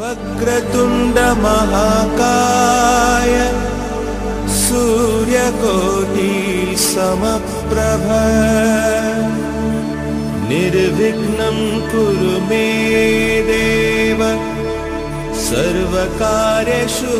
वक्रतुण्डमहाकाय सूर्यकोटिसमप्रभ समप्रभ। निर्विघ्नं कुर्मे देव सर्वकार्येषु